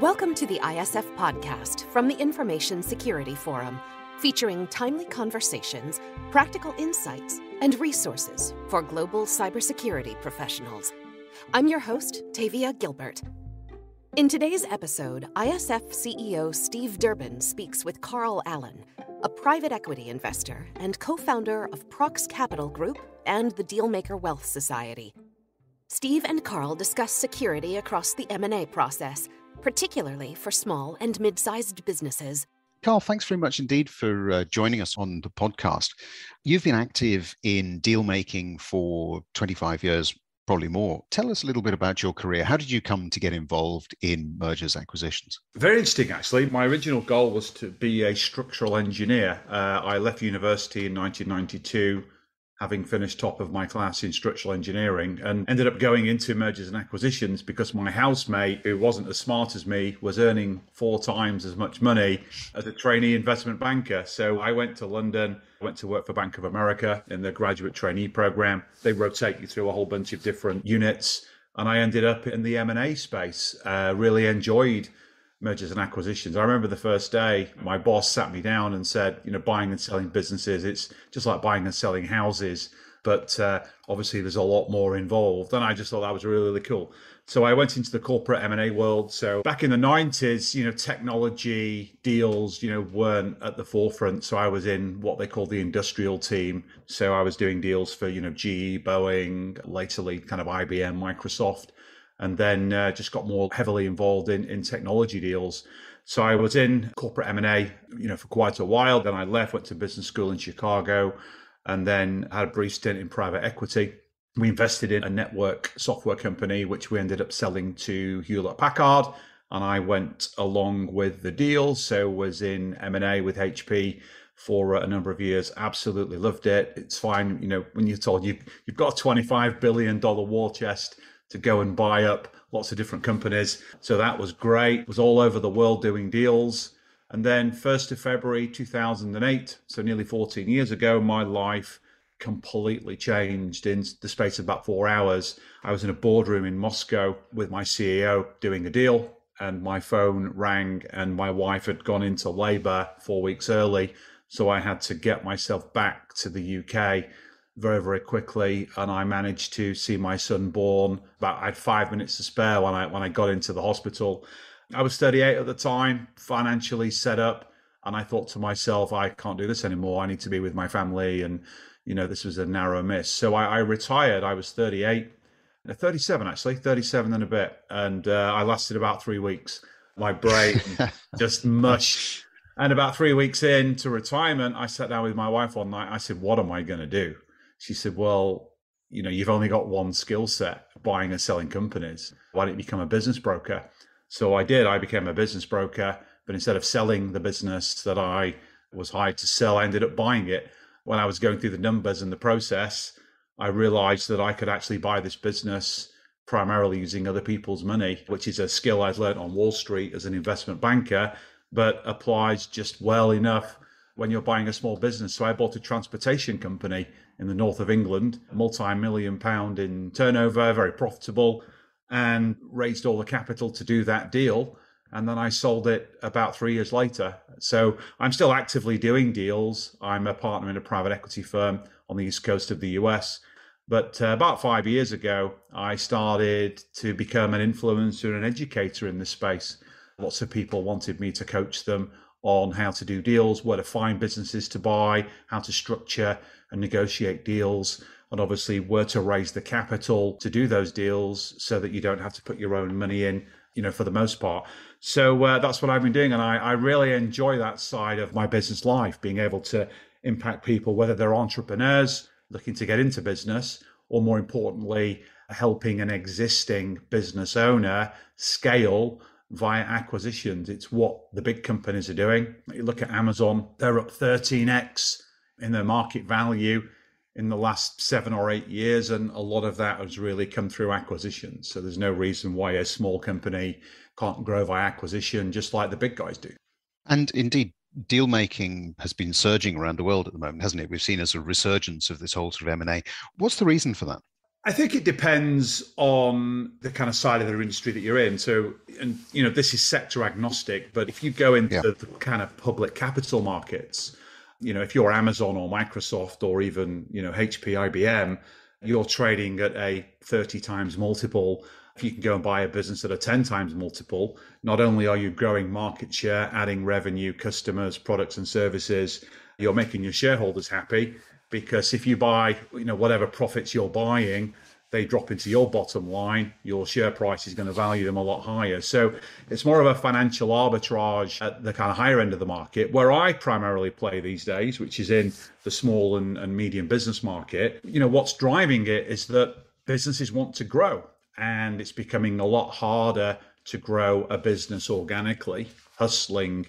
Welcome to the ISF podcast from the Information Security Forum, featuring timely conversations, practical insights, and resources for global cybersecurity professionals. I'm your host, Tavia Gilbert. In today's episode, ISF CEO Steve Durbin speaks with Carl Allen, a private equity investor and co founder of Prox Capital Group and the Dealmaker Wealth Society. Steve and Carl discuss security across the M&A process particularly for small and mid sized businesses. Carl, thanks very much indeed for uh, joining us on the podcast. You've been active in deal making for 25 years, probably more. Tell us a little bit about your career. How did you come to get involved in mergers acquisitions? Very interesting, actually. My original goal was to be a structural engineer. Uh, I left university in 1992 having finished top of my class in structural engineering and ended up going into mergers and acquisitions because my housemate, who wasn't as smart as me, was earning four times as much money as a trainee investment banker. So I went to London, went to work for Bank of America in the graduate trainee program. They rotate you through a whole bunch of different units. And I ended up in the M&A space. Uh, really enjoyed mergers and acquisitions. I remember the first day my boss sat me down and said, you know, buying and selling businesses, it's just like buying and selling houses, but uh, obviously there's a lot more involved. And I just thought that was really, really cool. So I went into the corporate M&A world. So back in the 90s, you know, technology deals, you know, weren't at the forefront. So I was in what they call the industrial team. So I was doing deals for, you know, GE, Boeing, latterly kind of IBM, Microsoft and then uh, just got more heavily involved in, in technology deals. So I was in corporate M&A, you know, for quite a while. Then I left, went to business school in Chicago, and then had a brief stint in private equity. We invested in a network software company, which we ended up selling to Hewlett Packard, and I went along with the deal. So was in M&A with HP for a number of years. Absolutely loved it. It's fine, you know, when you're told you've you've got a 25 billion dollar war chest to go and buy up lots of different companies. So that was great. Was all over the world doing deals. And then 1st of February 2008, so nearly 14 years ago, my life completely changed in the space of about 4 hours. I was in a boardroom in Moscow with my CEO doing a deal and my phone rang and my wife had gone into labor 4 weeks early, so I had to get myself back to the UK very very quickly and i managed to see my son born. About i had five minutes to spare when i when i got into the hospital. I was 38 at the time financially set up and i thought to myself i can't do this anymore. I need to be with my family and you know this was a narrow miss. So i, I retired. I was 38 uh, 37 actually 37 and a bit and uh, i lasted about three weeks. My brain just mush and about three weeks into retirement i sat down with my wife one night. I said what am i going to do she said, Well, you know, you've only got one skill set buying and selling companies. Why don't you become a business broker? So I did. I became a business broker, but instead of selling the business that I was hired to sell, I ended up buying it. When I was going through the numbers and the process, I realized that I could actually buy this business primarily using other people's money, which is a skill I'd learned on Wall Street as an investment banker, but applies just well enough when you're buying a small business. So I bought a transportation company in the north of England, multi million pound in turnover, very profitable, and raised all the capital to do that deal. And then I sold it about three years later. So I'm still actively doing deals. I'm a partner in a private equity firm on the east coast of the US. But uh, about five years ago, I started to become an influencer and an educator in this space. Lots of people wanted me to coach them on how to do deals, where to find businesses to buy, how to structure and negotiate deals, and obviously where to raise the capital to do those deals so that you don't have to put your own money in, you know, for the most part. So uh, that's what I've been doing. And I, I really enjoy that side of my business life, being able to impact people, whether they're entrepreneurs looking to get into business, or more importantly, helping an existing business owner scale via acquisitions. It's what the big companies are doing. You look at Amazon, they're up 13x in their market value in the last seven or eight years, and a lot of that has really come through acquisitions. So there's no reason why a small company can't grow via acquisition, just like the big guys do. And indeed, deal making has been surging around the world at the moment, hasn't it? We've seen a sort of resurgence of this whole sort of M and A. What's the reason for that? I think it depends on the kind of side of the industry that you're in. So, and you know, this is sector agnostic, but if you go into yeah. the kind of public capital markets, you know, if you're Amazon or Microsoft or even, you know, HP, IBM, you're trading at a 30 times multiple. If you can go and buy a business at a 10 times multiple, not only are you growing market share, adding revenue, customers, products and services, you're making your shareholders happy because if you buy, you know, whatever profits you're buying, they drop into your bottom line, your share price is going to value them a lot higher. So it's more of a financial arbitrage at the kind of higher end of the market, where I primarily play these days, which is in the small and, and medium business market. You know, what's driving it is that businesses want to grow, and it's becoming a lot harder to grow a business organically, hustling,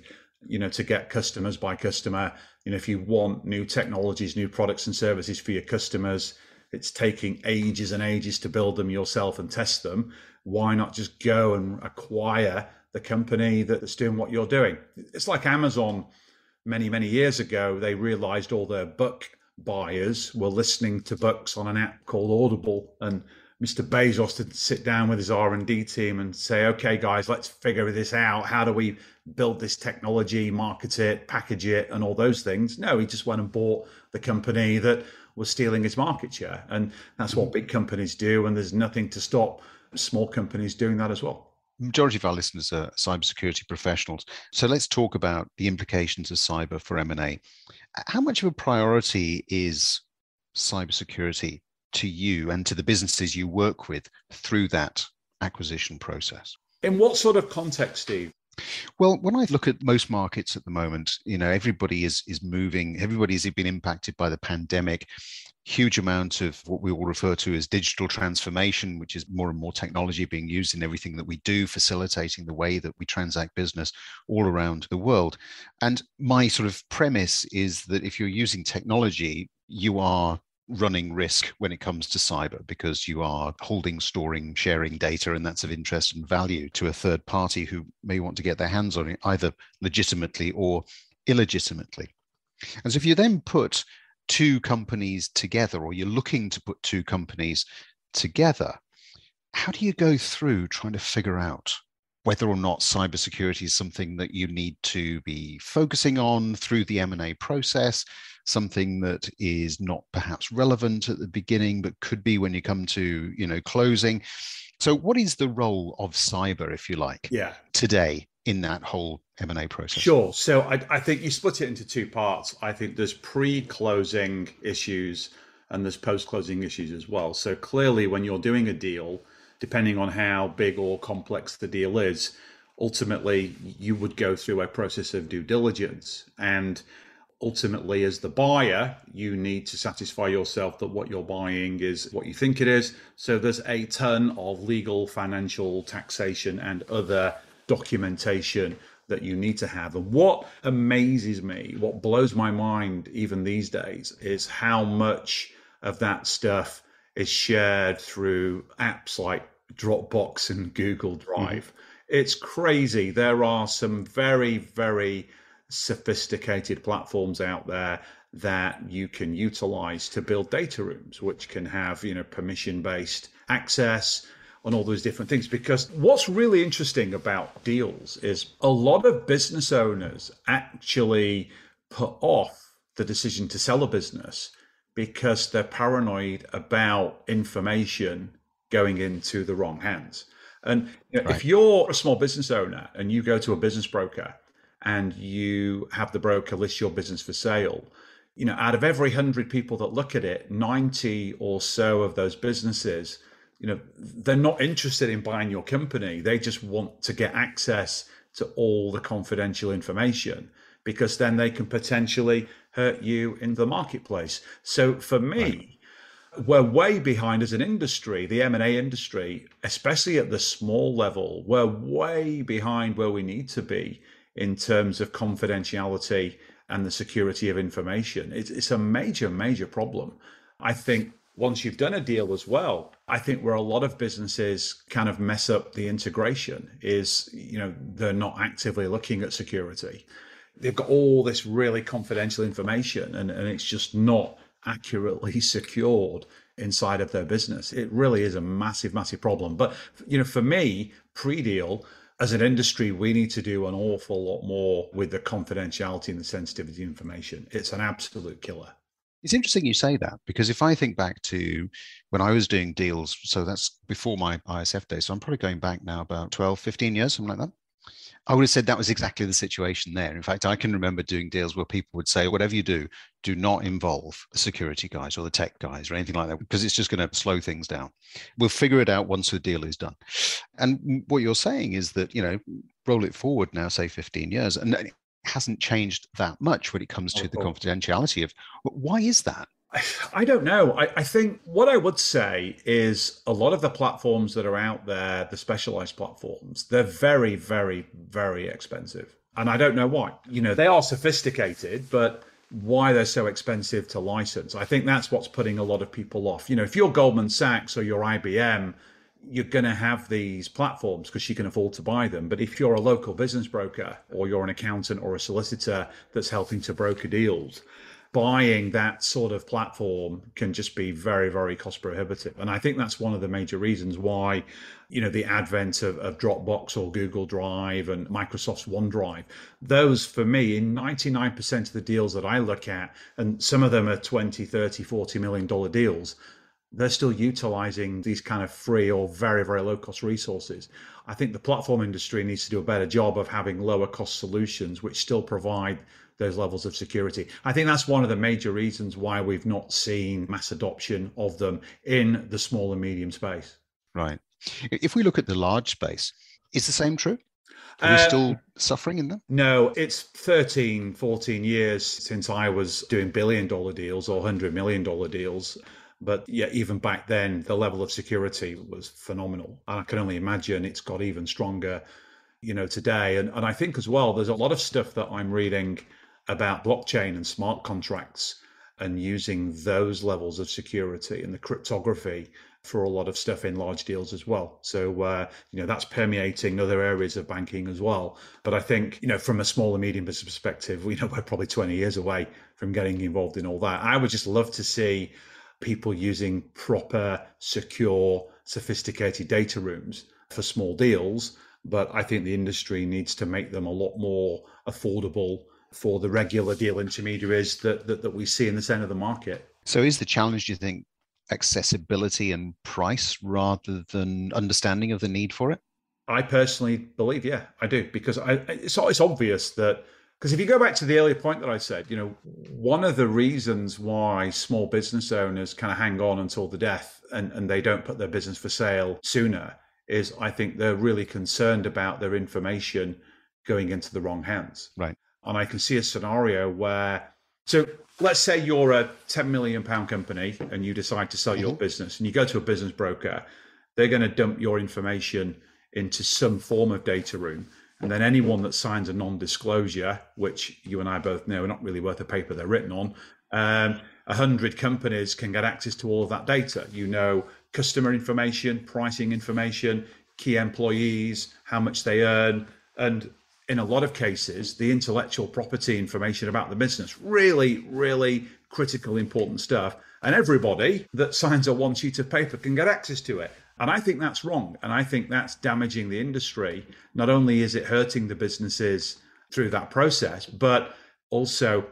you know, to get customers by customer. You know, if you want new technologies, new products and services for your customers, it's taking ages and ages to build them yourself and test them. Why not just go and acquire the company that's doing what you're doing? It's like Amazon many, many years ago, they realized all their book buyers were listening to books on an app called Audible and Mr. Bezos to sit down with his R&D team and say, okay, guys, let's figure this out. How do we build this technology, market it, package it, and all those things? No, he just went and bought the company that was stealing his market share. And that's what big companies do. And there's nothing to stop small companies doing that as well. Majority of our listeners are cybersecurity professionals. So let's talk about the implications of cyber for M&A. How much of a priority is cybersecurity to you and to the businesses you work with through that acquisition process? In what sort of context, Steve? Well, when I look at most markets at the moment, you know, everybody is is moving. Everybody's been impacted by the pandemic. Huge amount of what we all refer to as digital transformation, which is more and more technology being used in everything that we do, facilitating the way that we transact business all around the world. And my sort of premise is that if you're using technology, you are running risk when it comes to cyber because you are holding, storing, sharing data, and that's of interest and value to a third party who may want to get their hands on it either legitimately or illegitimately. And so if you then put two companies together, or you're looking to put two companies together, how do you go through trying to figure out whether or not cybersecurity is something that you need to be focusing on through the M&A process, something that is not perhaps relevant at the beginning but could be when you come to, you know, closing. So what is the role of cyber if you like? Yeah. today in that whole M&A process? Sure. So I, I think you split it into two parts. I think there's pre-closing issues and there's post-closing issues as well. So clearly when you're doing a deal, depending on how big or complex the deal is, ultimately you would go through a process of due diligence. And ultimately, as the buyer, you need to satisfy yourself that what you're buying is what you think it is. So there's a ton of legal, financial, taxation, and other documentation that you need to have. And what amazes me, what blows my mind even these days, is how much of that stuff is shared through apps like Dropbox and Google Drive. Mm-hmm. It's crazy. There are some very, very sophisticated platforms out there that you can utilize to build data rooms, which can have, you know, permission based access on all those different things. Because what's really interesting about deals is a lot of business owners actually put off the decision to sell a business because they're paranoid about information going into the wrong hands. And you know, right. if you're a small business owner and you go to a business broker and you have the broker list your business for sale, you know, out of every hundred people that look at it, 90 or so of those businesses, you know, they're not interested in buying your company. They just want to get access to all the confidential information because then they can potentially hurt you in the marketplace. So for me, right we're way behind as an industry, the M&A industry, especially at the small level. We're way behind where we need to be in terms of confidentiality and the security of information. It's, it's a major, major problem. I think once you've done a deal as well, I think where a lot of businesses kind of mess up the integration is, you know, they're not actively looking at security. They've got all this really confidential information and, and it's just not accurately secured inside of their business. It really is a massive, massive problem. But you know, for me, pre-deal, as an industry, we need to do an awful lot more with the confidentiality and the sensitivity information. It's an absolute killer. It's interesting you say that because if I think back to when I was doing deals, so that's before my ISF days, so I'm probably going back now about 12, 15 years, something like that. I would have said that was exactly the situation there. In fact, I can remember doing deals where people would say, whatever you do, do not involve the security guys or the tech guys or anything like that, because it's just going to slow things down. We'll figure it out once the deal is done. And what you're saying is that, you know, roll it forward now, say 15 years, and it hasn't changed that much when it comes to the confidentiality of why is that? I don't know. I, I, think what I would say is a lot of the platforms that are out there, the specialized platforms, they're very, very, very expensive. And I don't know why. You know, they are sophisticated, but why they're so expensive to license. I think that's what's putting a lot of people off. You know, if you're Goldman Sachs or you're IBM, you're going to have these platforms because you can afford to buy them. But if you're a local business broker or you're an accountant or a solicitor that's helping to broker deals, buying that sort of platform can just be very, very cost prohibitive. And I think that's one of the major reasons why, you know, the advent of, of Dropbox or Google Drive and Microsoft's OneDrive, those for me, in 99% of the deals that I look at, and some of them are 20, 30, 40 million dollar deals, they're still utilizing these kind of free or very, very low cost resources. I think the platform industry needs to do a better job of having lower cost solutions which still provide those levels of security. I think that's one of the major reasons why we've not seen mass adoption of them in the small and medium space. Right. If we look at the large space, is the same true? Are we uh, still suffering in them? No, it's 13, 14 years since I was doing billion dollar deals or $100 million deals. But yeah, even back then, the level of security was phenomenal. And I can only imagine it's got even stronger, you know, today. And, and I think as well, there's a lot of stuff that I'm reading about blockchain and smart contracts and using those levels of security and the cryptography for a lot of stuff in large deals as well. So uh, you know that's permeating other areas of banking as well. But I think you know from a small and medium business perspective, we know we're probably 20 years away from getting involved in all that. I would just love to see people using proper, secure, sophisticated data rooms for small deals. But I think the industry needs to make them a lot more affordable for the regular deal intermediaries that, that, that we see in the center of the market. So, is the challenge, do you think, accessibility and price rather than understanding of the need for it? I personally believe, yeah, I do, because I, it's, it's obvious that because if you go back to the earlier point that I said, you know, one of the reasons why small business owners kind of hang on until the death and, and they don't put their business for sale sooner is I think they're really concerned about their information going into the wrong hands. Right. And I can see a scenario where, so let's say you're a 10 million pound company and you decide to sell mm-hmm. your business and you go to a business broker, they're going to dump your information into some form of data room. And then anyone that signs a non disclosure, which you and I both know are not really worth the paper they're written on, um, 100 companies can get access to all of that data. You know, customer information, pricing information, key employees, how much they earn, and in a lot of cases, the intellectual property information about the business. Really, really critical, important stuff. And everybody that signs a one sheet of paper can get access to it. And I think that's wrong. And I think that's damaging the industry. Not only is it hurting the businesses through that process, but also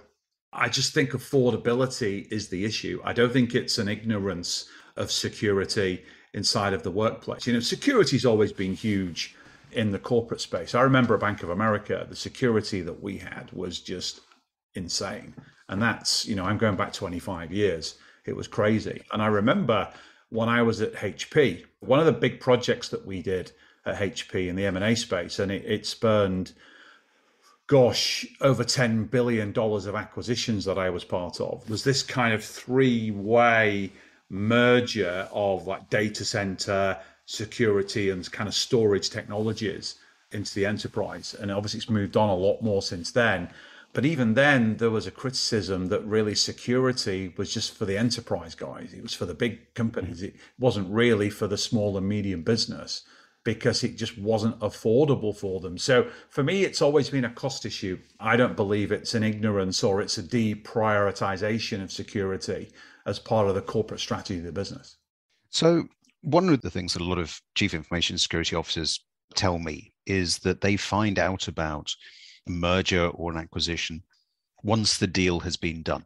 I just think affordability is the issue. I don't think it's an ignorance of security inside of the workplace. You know, security's always been huge in the corporate space. I remember at Bank of America, the security that we had was just insane. And that's, you know, I'm going back 25 years. It was crazy. And I remember when I was at HP, one of the big projects that we did at HP in the M&A space, and it, it spurned, gosh, over $10 billion of acquisitions that I was part of, was this kind of three-way merger of like data center, security and kind of storage technologies into the enterprise. And obviously, it's moved on a lot more since then. But even then, there was a criticism that really security was just for the enterprise guys. It was for the big companies. Mm-hmm. It wasn't really for the small and medium business because it just wasn't affordable for them. So for me, it's always been a cost issue. I don't believe it's an ignorance or it's a deprioritization of security. as part of the corporate strategy of the business. So, one of the things that a lot of chief information security officers tell me is that they find out about a merger or an acquisition once the deal has been done.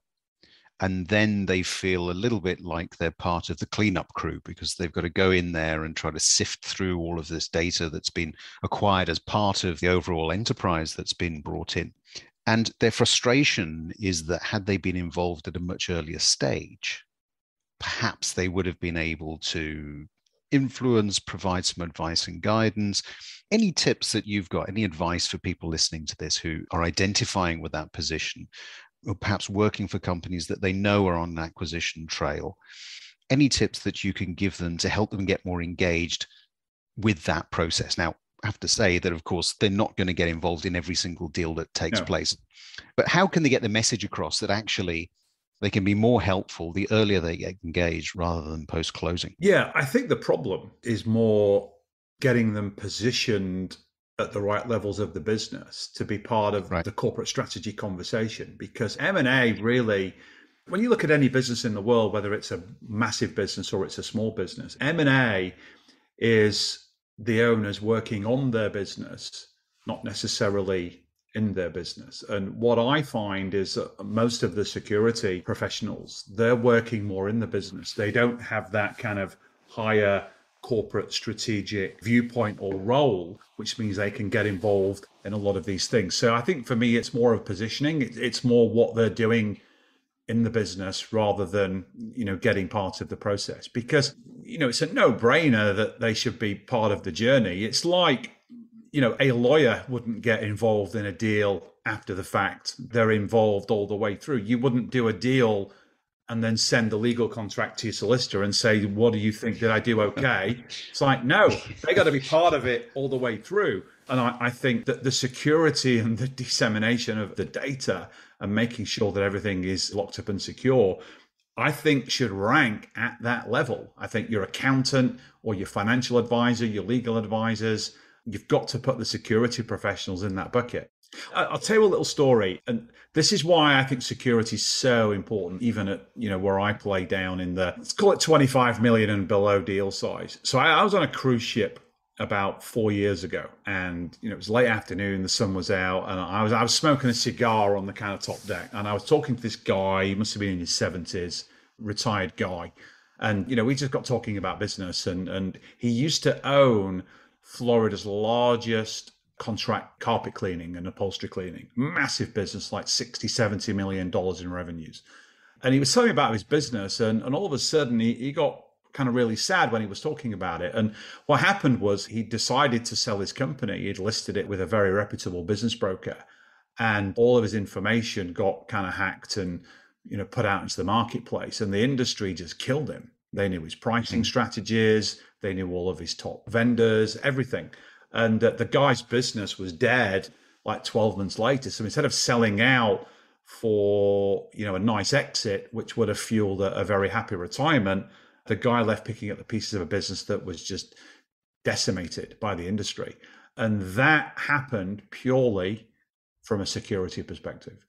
And then they feel a little bit like they're part of the cleanup crew because they've got to go in there and try to sift through all of this data that's been acquired as part of the overall enterprise that's been brought in. And their frustration is that had they been involved at a much earlier stage, perhaps they would have been able to influence, provide some advice and guidance. Any tips that you've got, any advice for people listening to this who are identifying with that position, or perhaps working for companies that they know are on an acquisition trail? Any tips that you can give them to help them get more engaged with that process? Now, I have to say that, of course, they're not going to get involved in every single deal that takes no. place. But how can they get the message across that actually they can be more helpful the earlier they get engaged rather than post closing? Yeah, I think the problem is more getting them positioned at the right levels of the business to be part of right. the corporate strategy conversation because M&A really when you look at any business in the world whether it's a massive business or it's a small business M&A is the owners working on their business, not necessarily in their business. And what I find is that most of the security professionals, they're working more in the business. They don't have that kind of higher corporate strategic viewpoint or role, which means they can get involved in a lot of these things. So I think for me, it's more of positioning. It's more what they're doing in the business rather than you know getting part of the process because you know it's a no-brainer that they should be part of the journey it's like you know a lawyer wouldn't get involved in a deal after the fact. They're involved all the way through. You wouldn't do a deal and then send the legal contract to your solicitor and say what do you think? Did i do okay? It's like no they got to be part of it all the way through. And I, I think that the security and the dissemination of the data and making sure that everything is locked up and secure, I think should rank at that level. I think your accountant or your financial advisor, your legal advisors, you've got to put the security professionals in that bucket. I'll tell you a little story, and this is why I think security is so important, even at you know where I play down in the let's call it 25 million and below deal size. So I, I was on a cruise ship about four years ago, and you know it was late afternoon, the sun was out, and I was I was smoking a cigar on the kind of top deck, and I was talking to this guy. He must have been in his seventies, retired guy, and you know we just got talking about business, and and he used to own Florida's largest contract carpet cleaning and upholstery cleaning, massive business, like 60, 70 million dollars in revenues. And he was telling me about his business, and, and all of a sudden he, he got kind of really sad when he was talking about it. And what happened was he decided to sell his company. He'd listed it with a very reputable business broker, and all of his information got kind of hacked and you know put out into the marketplace, and the industry just killed him. They knew his pricing mm-hmm. strategies, they knew all of his top vendors, everything, and uh, the guy's business was dead like 12 months later. So instead of selling out for you know a nice exit, which would have fueled a, a very happy retirement the guy left picking up the pieces of a business that was just decimated by the industry. And that happened purely from a security perspective.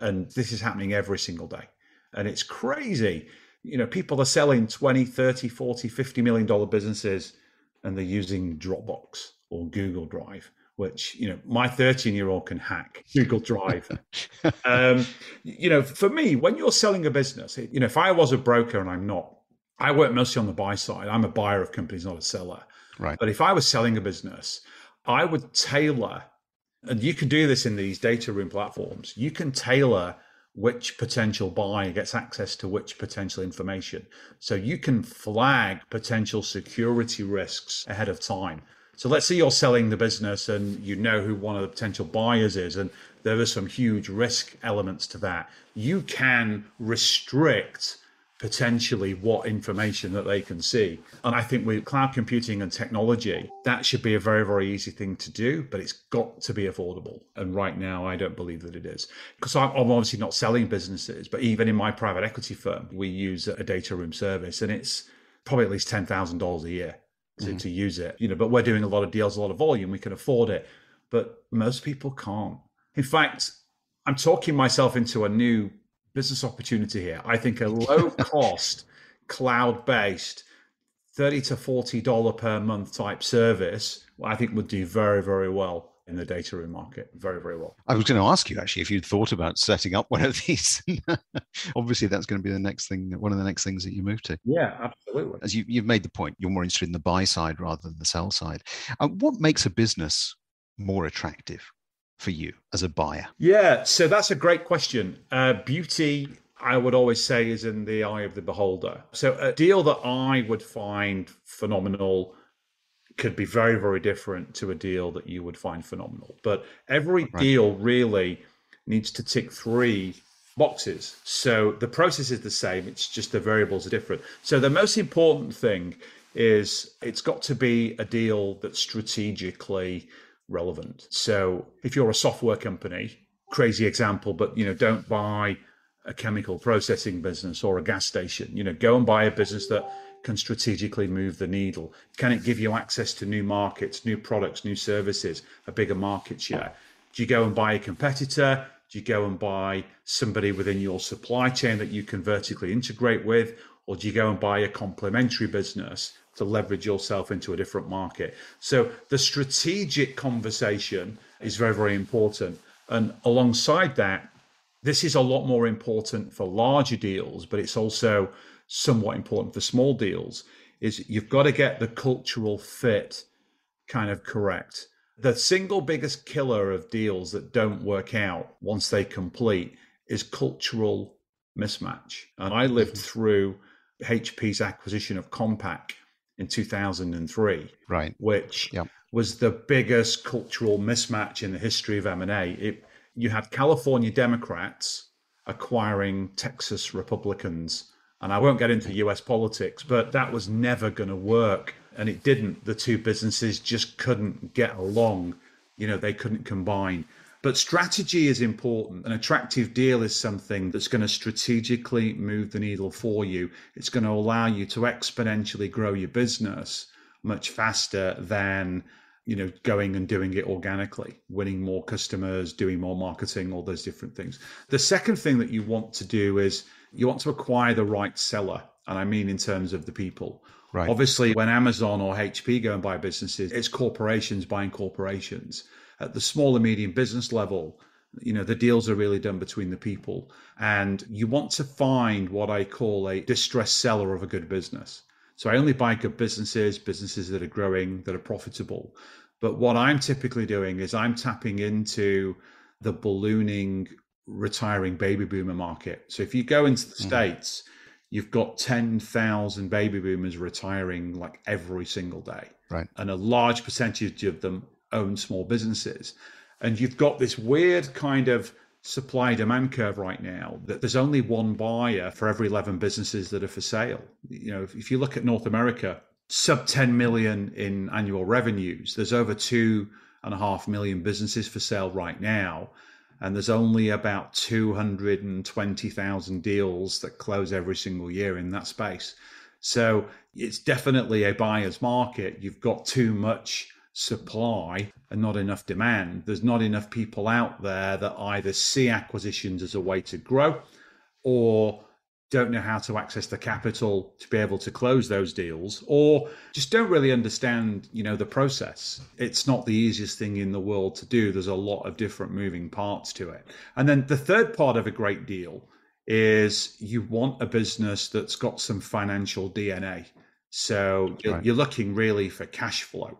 And this is happening every single day. And it's crazy. You know, people are selling 20, 30, 40, 50 million dollar businesses and they're using Dropbox or Google Drive, which, you know, my 13 year old can hack Google Drive. um, you know, for me, when you're selling a business, you know, if I was a broker and I'm not, I work mostly on the buy side. I'm a buyer of companies, not a seller. Right. But if I was selling a business, I would tailor, and you can do this in these data room platforms. You can tailor which potential buyer gets access to which potential information. So you can flag potential security risks ahead of time. So let's say you're selling the business and you know who one of the potential buyers is, and there are some huge risk elements to that. You can restrict potentially what information that they can see. And I think with cloud computing and technology, that should be a very, very easy thing to do, but it's got to be affordable. And right now, I don't believe that it is. Because I'm obviously not selling businesses, but even in my private equity firm, we use a data room service and it's probably at least $10,000 a year to, mm-hmm. to use it. You know, but we're doing a lot of deals, a lot of volume, we can afford it. But most people can't. In fact, I'm talking myself into a new business opportunity here. I think a low cost, cloud based, 30 to $40 per month type service, I think would do very, very well in the data room market. Very, very well. I was going to ask you actually if you'd thought about setting up one of these. Obviously, that's going to be the next thing, one of the next things that you move to. Yeah, absolutely. As you, have made the point, you're more interested in the buy side rather than the sell side. Uh, what makes a business more attractive for you as a buyer? Yeah, so that's a great question. Uh, beauty, I would always say, is in the eye of the beholder. So a deal that I would find phenomenal could be very, very different to a deal that you would find phenomenal. But every right. deal really needs to tick three boxes. So the process is the same, it's just the variables are different. So the most important thing is it's got to be a deal that's strategically relevant. So if you're a software company, crazy example, but you know, don't buy a chemical processing business or a gas station. You know, go and buy a business that can strategically move the needle. Can it give you access to new markets, new products, new services, a bigger market share? Do you go and buy a competitor? Do you go and buy somebody within your supply chain that you can vertically integrate with? Or do you go and buy a complementary business to leverage yourself into a different market. So the strategic conversation is very, very important. And alongside that, this is a lot more important for larger deals, but it's also somewhat important for small deals. Is you've got to get the cultural fit kind of correct. The single biggest killer of deals that don't work out once they complete is cultural mismatch. And I lived mm-hmm. through HP's acquisition of Compaq in 2003, right? Which yep. was the biggest cultural mismatch in the history of M&A. It, you had California Democrats acquiring Texas Republicans, and I won't get into U.S. politics, but that was never going to work, and it didn't. The two businesses just couldn't get along. You know, they couldn't combine. But strategy is important. An attractive deal is something that's going to strategically move the needle for you. It's going to allow you to exponentially grow your business much faster than you know going and doing it organically winning more customers doing more marketing all those different things the second thing that you want to do is you want to acquire the right seller and i mean in terms of the people right obviously when amazon or hp go and buy businesses it's corporations buying corporations at the small and medium business level, you know, the deals are really done between the people. And you want to find what I call a distressed seller of a good business. So I only buy good businesses, businesses that are growing, that are profitable. But what I'm typically doing is I'm tapping into the ballooning retiring baby boomer market. So if you go into the mm-hmm. States, you've got 10,000 baby boomers retiring like every single day. Right. And a large percentage of them own small businesses. And you've got this weird kind of supply demand curve right now that there's only one buyer for every 11 businesses that are for sale. You know, if, you look at North America, sub 10 million in annual revenues, there's over two and a half million businesses for sale right now. And there's only about 220,000 deals that close every single year in that space. So it's definitely a buyer's market. You've got too much supply and not enough demand. There's not enough people out there that either see acquisitions as a way to grow or don't know how to access the capital to be able to close those deals or just don't really understand you know the process. It's not the easiest thing in the world to do. There's a lot of different moving parts to it. And then the third part of a great deal is you want a business that's got some financial dna so right. you're looking really for cash flow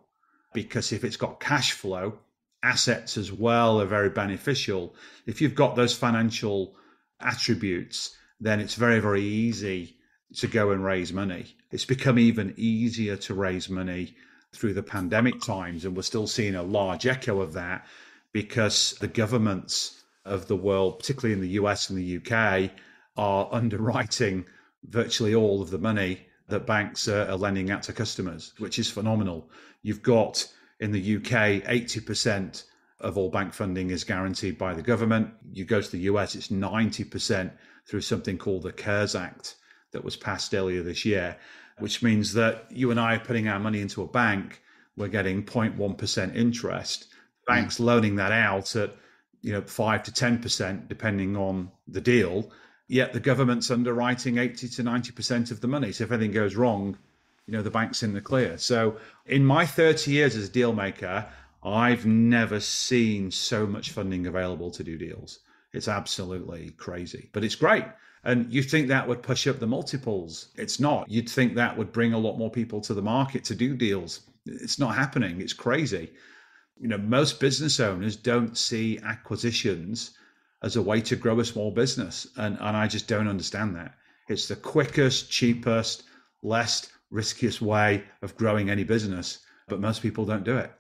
because if it's got cash flow, assets as well are very beneficial. If you've got those financial attributes, then it's very, very easy to go and raise money. It's become even easier to raise money through the pandemic times, and we're still seeing a large echo of that because the governments of the world, particularly in the US and the UK, are underwriting virtually all of the money that banks are lending out to customers, which is phenomenal. You've got in the UK, 80% of all bank funding is guaranteed by the government. You go to the US, it's 90% through something called the CARES Act that was passed earlier this year, which means that you and I are putting our money into a bank, we're getting 0.1% interest. Banks loaning that out at you know 5 to 10% depending on the deal yet the government's underwriting 80 to 90% of the money. So if anything goes wrong, you know, the bank's in the clear. So in my 30 years as a deal maker, I've never seen so much funding available to do deals. It's absolutely crazy, but it's great. And you think that would push up the multiples. It's not. You'd think that would bring a lot more people to the market to do deals. It's not happening. It's crazy. You know, most business owners don't see acquisitions as a way to grow a small business. And, and I just don't understand that. It's the quickest, cheapest, less riskiest way of growing any business, but most people don't do it.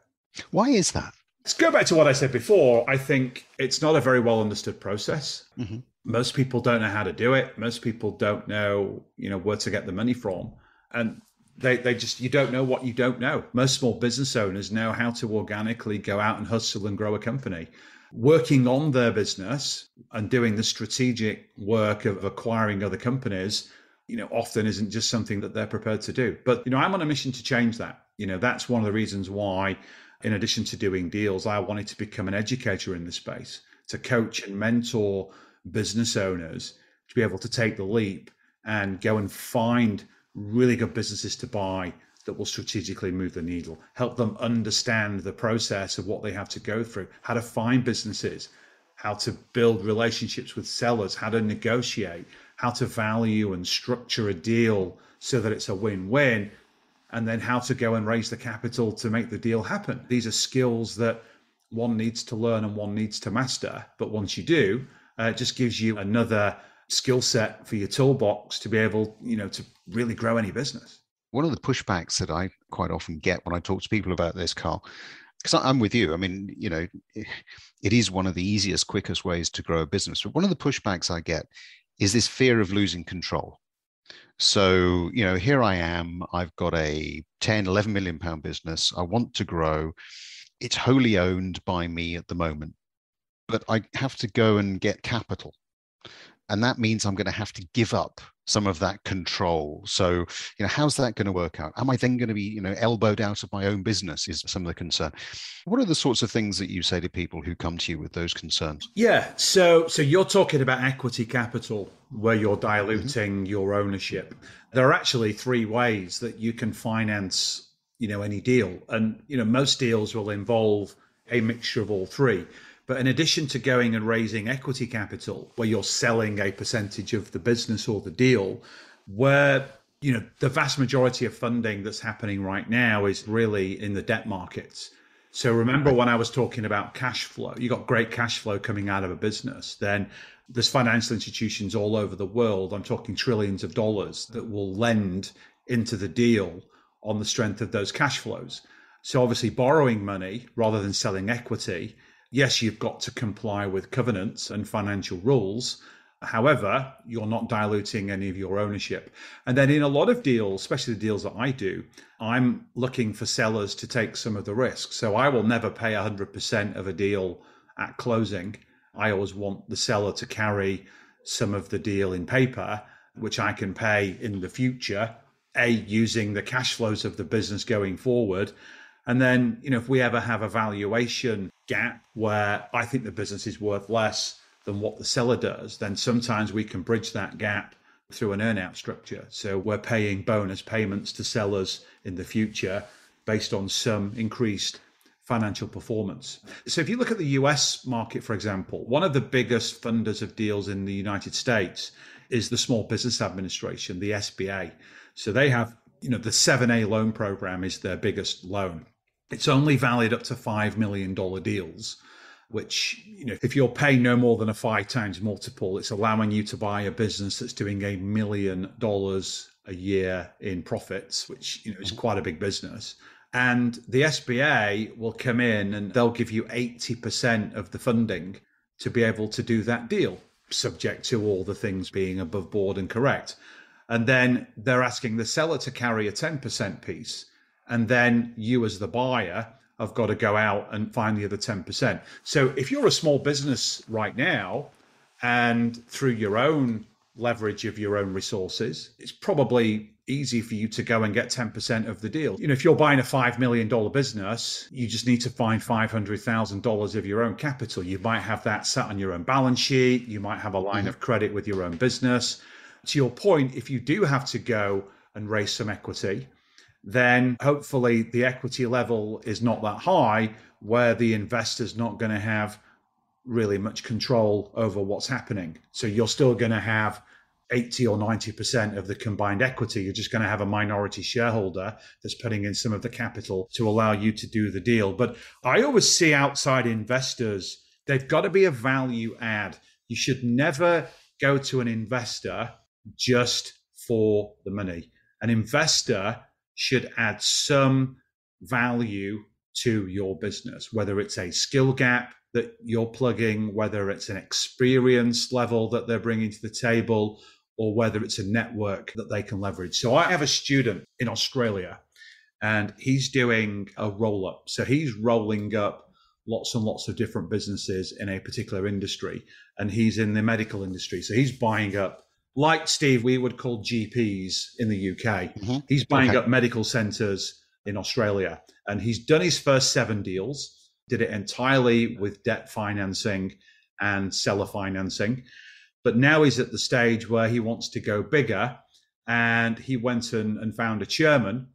Why is that? Let's go back to what I said before. I think it's not a very well understood process. Mm-hmm most people don't know how to do it most people don't know you know where to get the money from and they, they just you don't know what you don't know most small business owners know how to organically go out and hustle and grow a company working on their business and doing the strategic work of acquiring other companies you know often isn't just something that they're prepared to do. But you know i'm on a mission to change that. You know that's one of the reasons why in addition to doing deals i wanted to become an educator in this space to coach and mentor business owners to be able to take the leap and go and find really good businesses to buy that will strategically move the needle, help them understand the process of what they have to go through, how to find businesses, how to build relationships with sellers, how to negotiate, how to value and structure a deal so that it's a win win, and then how to go and raise the capital to make the deal happen. These are skills that one needs to learn and one needs to master. But once you do, uh, it just gives you another skill set for your toolbox to be able, you know, to really grow any business. One of the pushbacks that I quite often get when I talk to people about this, Carl, because I'm with you. I mean, you know, it is one of the easiest, quickest ways to grow a business. But one of the pushbacks I get is this fear of losing control. So, you know, here I am, I've got a 10, 11 million pound business. I want to grow. It's wholly owned by me at the moment but I have to go and get capital. And that means I'm going to have to give up some of that control. So, you know, how's that going to work out? Am I then going to be, you know, elbowed out of my own business? Is some of the concern. What are the sorts of things that you say to people who come to you with those concerns? Yeah. So, so you're talking about equity capital where you're diluting mm-hmm. your ownership. There are actually three ways that you can finance, you know, any deal, and you know, most deals will involve a mixture of all three. But in addition to going and raising equity capital, where you're selling a percentage of the business or the deal, where you know the vast majority of funding that's happening right now is really in the debt markets. So remember when I was talking about cash flow, you got great cash flow coming out of a business, then there's financial institutions all over the world. I'm talking trillions of dollars that will lend into the deal on the strength of those cash flows. So obviously borrowing money rather than selling equity yes, you've got to comply with covenants and financial rules. However, you're not diluting any of your ownership. And then in a lot of deals, especially the deals that I do, I'm looking for sellers to take some of the risk. So I will never pay 100% of a deal at closing. I always want the seller to carry some of the deal in paper, which I can pay in the future, A, using the cash flows of the business going forward. And then, you know, if we ever have a valuation gap where I think the business is worth less than what the seller does, then sometimes we can bridge that gap through an earnout structure. So we're paying bonus payments to sellers in the future based on some increased financial performance. So if you look at the US market, for example, one of the biggest funders of deals in the United States is the Small Business Administration, the SBA. So they have, you know, the 7A loan program is their biggest loan. It's only valid up to $5 million deals, which, you know, if you're paying no more than a five times multiple, it's allowing you to buy a business that's doing a million dollars a year in profits, which, you know, is mm-hmm. quite a big business. And the SBA will come in and they'll give you 80% of the funding to be able to do that deal, subject to all the things being above board and correct. And then they're asking the seller to carry a 10% piece and then you as the buyer have got to go out and find the other 10%. So if you're a small business right now and through your own leverage of your own resources, it's probably easy for you to go and get 10% of the deal. You know, if you're buying a $5 million business, you just need to find $500,000 of your own capital. You might have that sat on your own balance sheet. You might have a line mm-hmm. of credit with your own business. To your point, if you do have to go and raise some equity, then hopefully the equity level is not that high where the investor's not going to have really much control over what's happening. So you're still going to have 80 or 90% of the combined equity. You're just going to have a minority shareholder that's putting in some of the capital to allow you to do the deal. But I always see outside investors, they've got to be a value add. You should never go to an investor just for the money. An investor should add some value to your business, whether it's a skill gap that you're plugging, whether it's an experience level that they're bringing to the table, or whether it's a network that they can leverage. So I have a student in Australia and he's doing a roll up. So he's rolling up lots and lots of different businesses in a particular industry and he's in the medical industry. So he's buying up like Steve, we would call GPs in the UK. Mm-hmm. He's buying okay. up medical centers in Australia and he's done his first seven deals did it entirely with debt financing and seller financing. But now he's at the stage where he wants to go bigger. And he went and, and found a chairman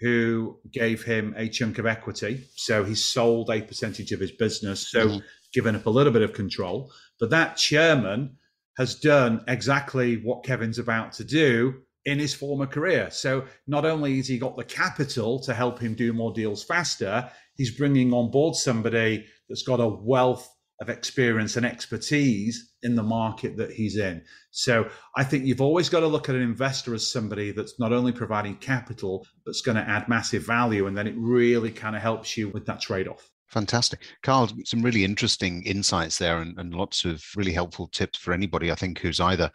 who gave him a chunk of equity. So he sold a percentage of his business. So mm-hmm. given up a little bit of control. But that chairman has done exactly what Kevin's about to do in his former career. So not only has he got the capital to help him do more deals faster, he's bringing on board somebody that's got a wealth of experience and expertise in the market that he's in. So I think you've always got to look at an investor as somebody that's not only providing capital, but's going to add massive value. And then it really kind of helps you with that trade off. Fantastic. Carl, some really interesting insights there and, and lots of really helpful tips for anybody, I think, who's either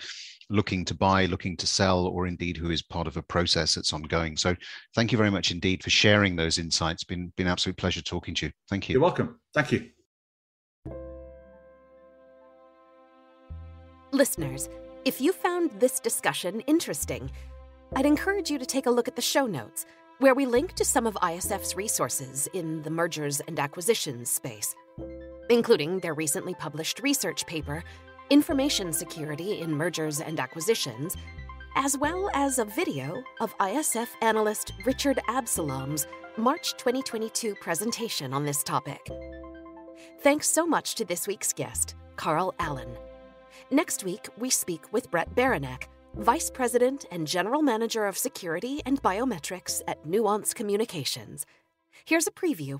looking to buy, looking to sell, or indeed who is part of a process that's ongoing. So thank you very much indeed for sharing those insights. Been been absolute pleasure talking to you. Thank you. You're welcome. Thank you. Listeners, if you found this discussion interesting, I'd encourage you to take a look at the show notes, where we link to some of ISF's resources in the mergers and acquisitions space, including their recently published research paper information security in mergers and acquisitions, as well as a video of ISF analyst Richard Absalom's March 2022 presentation on this topic. Thanks so much to this week's guest, Carl Allen. Next week, we speak with Brett Beranek, Vice President and General Manager of Security and Biometrics at Nuance Communications. Here's a preview.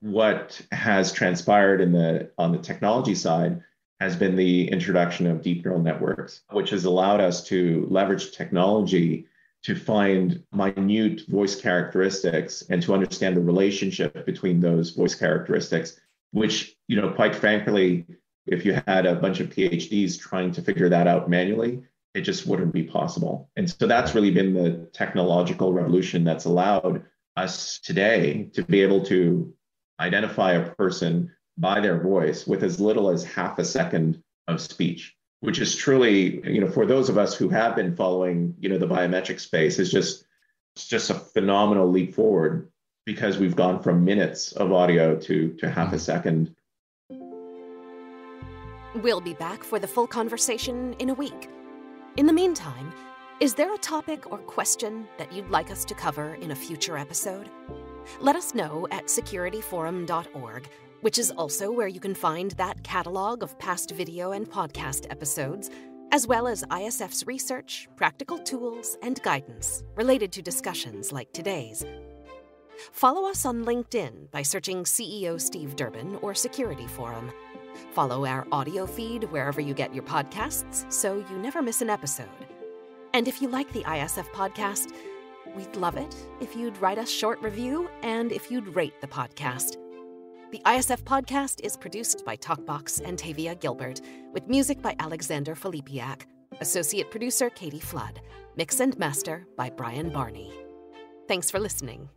What has transpired in the on the technology side has been the introduction of deep neural networks, which has allowed us to leverage technology to find minute voice characteristics and to understand the relationship between those voice characteristics, which, you know, quite frankly, if you had a bunch of PhDs trying to figure that out manually, it just wouldn't be possible. And so that's really been the technological revolution that's allowed us today to be able to identify a person by their voice with as little as half a second of speech which is truly you know for those of us who have been following you know the biometric space is just it's just a phenomenal leap forward because we've gone from minutes of audio to to half a second we'll be back for the full conversation in a week in the meantime is there a topic or question that you'd like us to cover in a future episode let us know at securityforum.org which is also where you can find that catalog of past video and podcast episodes, as well as ISF's research, practical tools, and guidance related to discussions like today's. Follow us on LinkedIn by searching CEO Steve Durbin or Security Forum. Follow our audio feed wherever you get your podcasts so you never miss an episode. And if you like the ISF podcast, we'd love it if you'd write us short review and if you'd rate the podcast. The ISF podcast is produced by Talkbox and Tavia Gilbert, with music by Alexander Filipiak, associate producer Katie Flood, mix and master by Brian Barney. Thanks for listening.